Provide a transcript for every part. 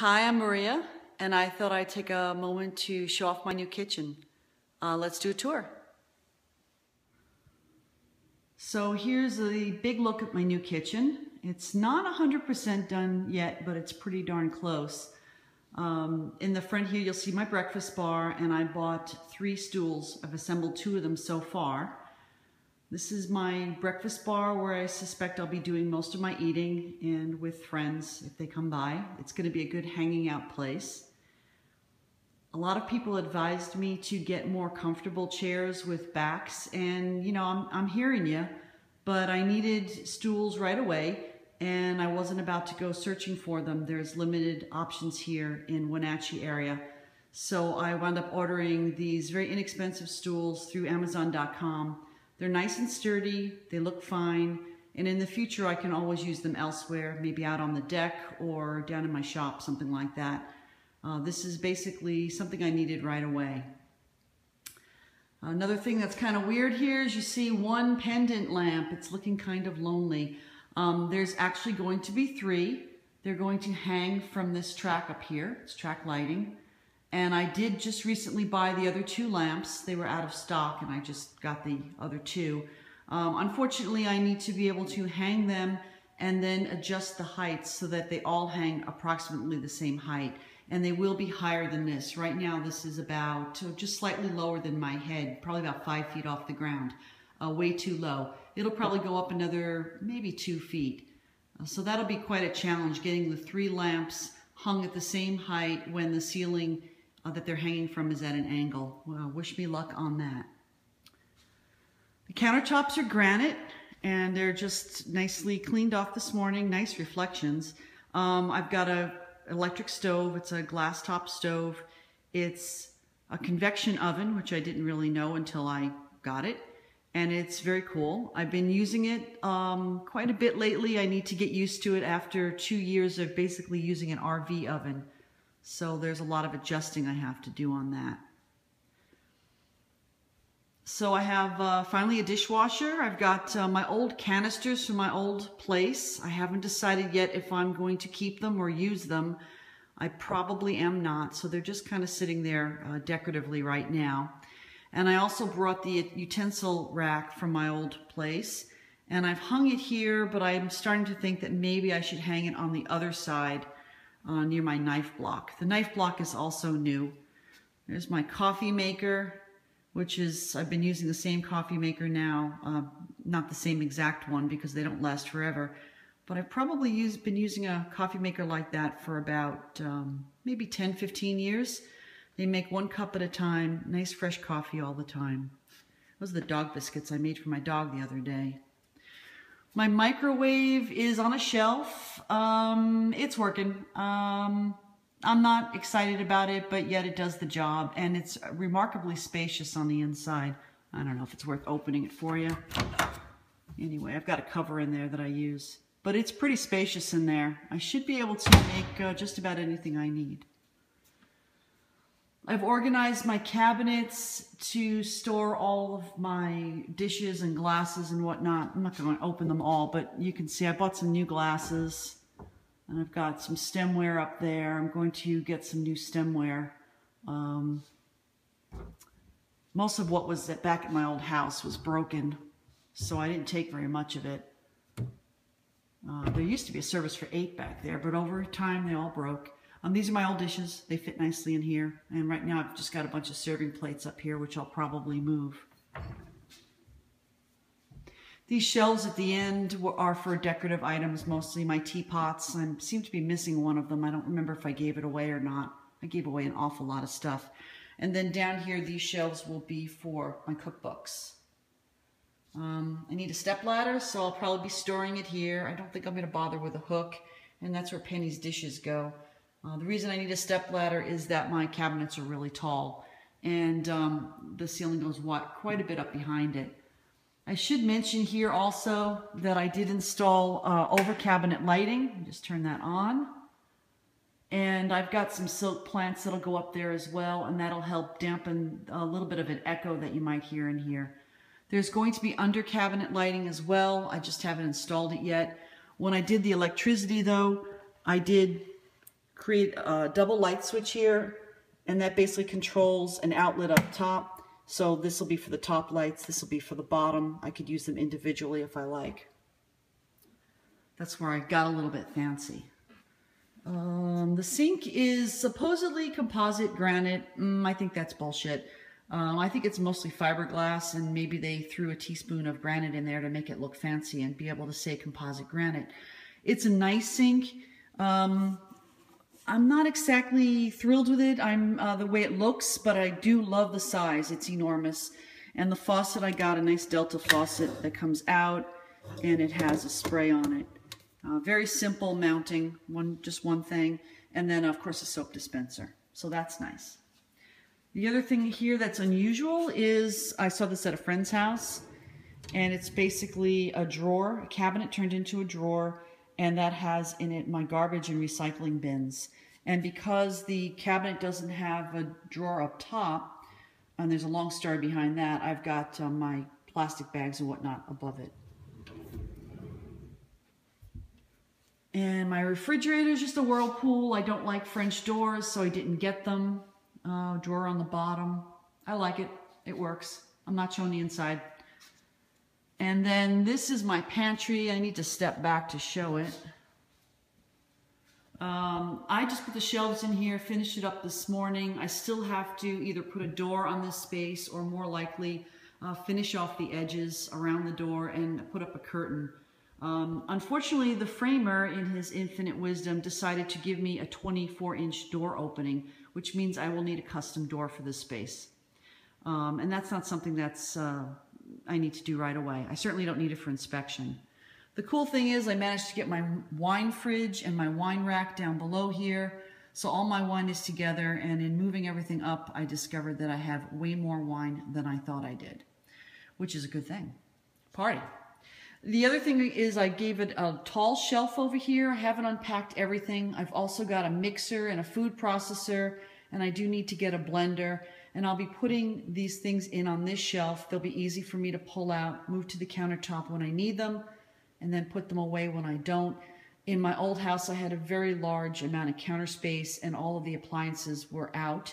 Hi, I'm Maria, and I thought I'd take a moment to show off my new kitchen. Uh, let's do a tour. So here's a big look at my new kitchen. It's not 100% done yet, but it's pretty darn close. Um, in the front here, you'll see my breakfast bar, and I bought three stools. I've assembled two of them so far. This is my breakfast bar where I suspect I'll be doing most of my eating and with friends if they come by. It's going to be a good hanging out place. A lot of people advised me to get more comfortable chairs with backs and you know, I'm, I'm hearing you, but I needed stools right away and I wasn't about to go searching for them. There's limited options here in Wenatchee area. So I wound up ordering these very inexpensive stools through Amazon.com they're nice and sturdy, they look fine, and in the future I can always use them elsewhere, maybe out on the deck or down in my shop, something like that. Uh, this is basically something I needed right away. Another thing that's kind of weird here is you see one pendant lamp. It's looking kind of lonely. Um, there's actually going to be three. They're going to hang from this track up here. It's track lighting. And I did just recently buy the other two lamps. They were out of stock and I just got the other two. Um, unfortunately, I need to be able to hang them and then adjust the heights so that they all hang approximately the same height. And they will be higher than this. Right now, this is about uh, just slightly lower than my head, probably about five feet off the ground, uh, way too low. It'll probably go up another maybe two feet. Uh, so that'll be quite a challenge, getting the three lamps hung at the same height when the ceiling uh, that they're hanging from is at an angle. Well, wish me luck on that. The countertops are granite and they're just nicely cleaned off this morning. Nice reflections. Um, I've got a electric stove. It's a glass top stove. It's a convection oven, which I didn't really know until I got it. And it's very cool. I've been using it um, quite a bit lately. I need to get used to it after two years of basically using an RV oven. So there's a lot of adjusting I have to do on that. So I have uh, finally a dishwasher. I've got uh, my old canisters from my old place. I haven't decided yet if I'm going to keep them or use them. I probably am not. So they're just kind of sitting there uh, decoratively right now. And I also brought the utensil rack from my old place. And I've hung it here, but I'm starting to think that maybe I should hang it on the other side uh, near my knife block. The knife block is also new. There's my coffee maker, which is, I've been using the same coffee maker now, uh, not the same exact one because they don't last forever, but I've probably used, been using a coffee maker like that for about um, maybe 10, 15 years. They make one cup at a time, nice fresh coffee all the time. Those are the dog biscuits I made for my dog the other day. My microwave is on a shelf. Um, it's working. Um, I'm not excited about it, but yet it does the job. And it's remarkably spacious on the inside. I don't know if it's worth opening it for you. Anyway, I've got a cover in there that I use. But it's pretty spacious in there. I should be able to make uh, just about anything I need. I've organized my cabinets to store all of my dishes and glasses and whatnot. I'm not going to open them all, but you can see I bought some new glasses and I've got some stemware up there. I'm going to get some new stemware. Um, most of what was back at my old house was broken, so I didn't take very much of it. Uh, there used to be a service for eight back there, but over time they all broke. Um, these are my old dishes. They fit nicely in here. And right now I've just got a bunch of serving plates up here, which I'll probably move. These shelves at the end are for decorative items, mostly my teapots. I seem to be missing one of them. I don't remember if I gave it away or not. I gave away an awful lot of stuff. And then down here, these shelves will be for my cookbooks. Um, I need a step ladder, so I'll probably be storing it here. I don't think I'm going to bother with a hook, and that's where Penny's dishes go. Uh, the reason I need a step ladder is that my cabinets are really tall and um, the ceiling goes quite a bit up behind it. I should mention here also that I did install uh, over cabinet lighting. Just turn that on. And I've got some silk plants that'll go up there as well, and that'll help dampen a little bit of an echo that you might hear in here. There's going to be under cabinet lighting as well. I just haven't installed it yet. When I did the electricity though, I did create a double light switch here, and that basically controls an outlet up top. So this will be for the top lights, this will be for the bottom. I could use them individually if I like. That's where I got a little bit fancy. Um, the sink is supposedly composite granite. Mm, I think that's bullshit. Um, I think it's mostly fiberglass and maybe they threw a teaspoon of granite in there to make it look fancy and be able to say composite granite. It's a nice sink. Um, I'm not exactly thrilled with it. I'm uh, the way it looks, but I do love the size. It's enormous. And the faucet, I got a nice Delta faucet that comes out and it has a spray on it. Uh, very simple mounting, one just one thing, and then of course a soap dispenser. So that's nice. The other thing here that's unusual is I saw this at a friend's house, and it's basically a drawer, a cabinet turned into a drawer, and that has in it my garbage and recycling bins. And because the cabinet doesn't have a drawer up top, and there's a long story behind that, I've got uh, my plastic bags and whatnot above it. And my refrigerator is just a Whirlpool. I don't like French doors, so I didn't get them. Uh, drawer on the bottom. I like it. It works. I'm not showing the inside. And then this is my pantry. I need to step back to show it. Um, I just put the shelves in here, finished it up this morning. I still have to either put a door on this space or more likely uh, finish off the edges around the door and put up a curtain. Um, unfortunately, the framer, in his infinite wisdom, decided to give me a 24 inch door opening, which means I will need a custom door for this space. Um, and that's not something that's uh, I need to do right away. I certainly don't need it for inspection. The cool thing is I managed to get my wine fridge and my wine rack down below here. So all my wine is together and in moving everything up, I discovered that I have way more wine than I thought I did, which is a good thing. Party. The other thing is I gave it a tall shelf over here. I haven't unpacked everything. I've also got a mixer and a food processor, and I do need to get a blender. And I'll be putting these things in on this shelf. They'll be easy for me to pull out, move to the countertop when I need them, and then put them away when I don't. In my old house, I had a very large amount of counter space, and all of the appliances were out.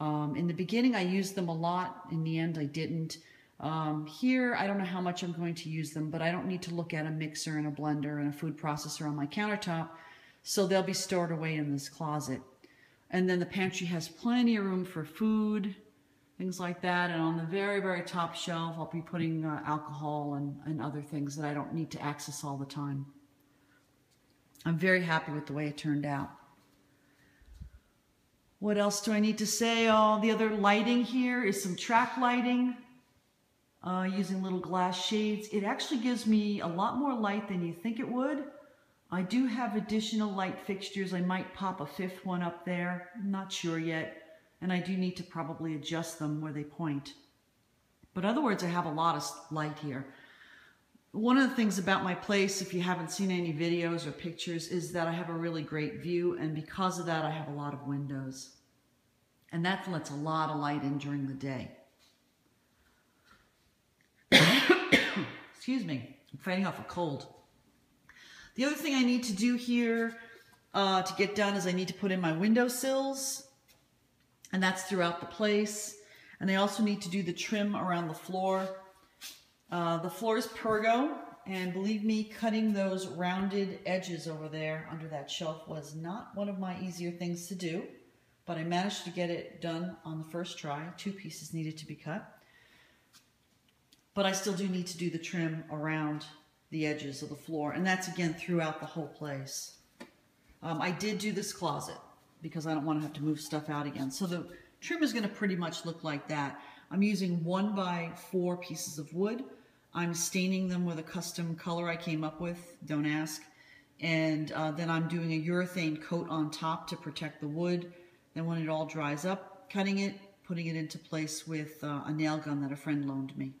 Um, in the beginning, I used them a lot. In the end, I didn't. Um, here, I don't know how much I'm going to use them, but I don't need to look at a mixer and a blender and a food processor on my countertop, so they'll be stored away in this closet. And then the pantry has plenty of room for food, things like that. And on the very, very top shelf, I'll be putting uh, alcohol and, and other things that I don't need to access all the time. I'm very happy with the way it turned out. What else do I need to say? All oh, the other lighting here is some track lighting uh, using little glass shades. It actually gives me a lot more light than you think it would. I do have additional light fixtures. I might pop a fifth one up there. I'm not sure yet. And I do need to probably adjust them where they point. But other words, I have a lot of light here. One of the things about my place, if you haven't seen any videos or pictures, is that I have a really great view. And because of that, I have a lot of windows. And that lets a lot of light in during the day. Excuse me, I'm fighting off a cold. The other thing I need to do here uh, to get done is I need to put in my window sills, and that's throughout the place. And I also need to do the trim around the floor. Uh, the floor is Pergo, and believe me, cutting those rounded edges over there under that shelf was not one of my easier things to do, but I managed to get it done on the first try. Two pieces needed to be cut. But I still do need to do the trim around the edges of the floor. And that's again throughout the whole place. Um, I did do this closet because I don't want to have to move stuff out again. So the trim is going to pretty much look like that. I'm using one by four pieces of wood. I'm staining them with a custom color I came up with, don't ask. And uh, then I'm doing a urethane coat on top to protect the wood. Then when it all dries up, cutting it, putting it into place with uh, a nail gun that a friend loaned me.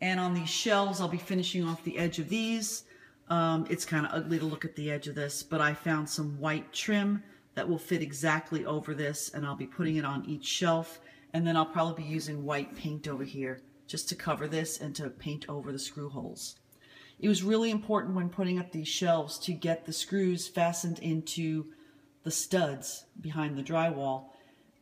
And on these shelves, I'll be finishing off the edge of these. Um, it's kind of ugly to look at the edge of this, but I found some white trim that will fit exactly over this, and I'll be putting it on each shelf. And then I'll probably be using white paint over here just to cover this and to paint over the screw holes. It was really important when putting up these shelves to get the screws fastened into the studs behind the drywall.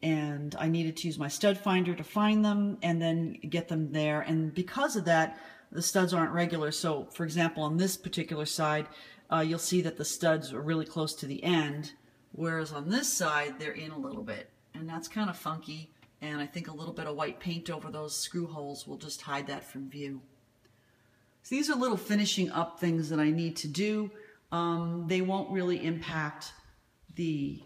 And I needed to use my stud finder to find them and then get them there. And because of that, the studs aren't regular. So for example, on this particular side, uh, you'll see that the studs are really close to the end. Whereas on this side, they're in a little bit. And that's kind of funky. And I think a little bit of white paint over those screw holes will just hide that from view. So these are little finishing up things that I need to do. Um, they won't really impact the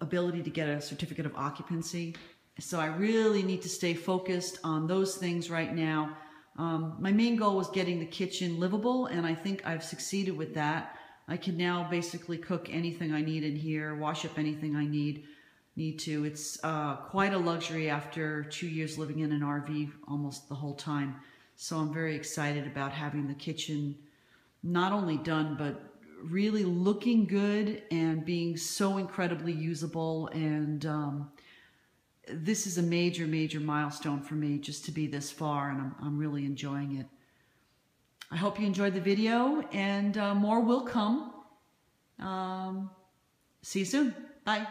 ability to get a certificate of occupancy. So I really need to stay focused on those things right now. Um, my main goal was getting the kitchen livable, and I think I've succeeded with that. I can now basically cook anything I need in here, wash up anything I need need to. It's uh, quite a luxury after two years living in an RV almost the whole time. So I'm very excited about having the kitchen not only done, but really looking good and being so incredibly usable. And um, this is a major, major milestone for me just to be this far, and I'm, I'm really enjoying it. I hope you enjoyed the video, and uh, more will come. Um, see you soon. Bye.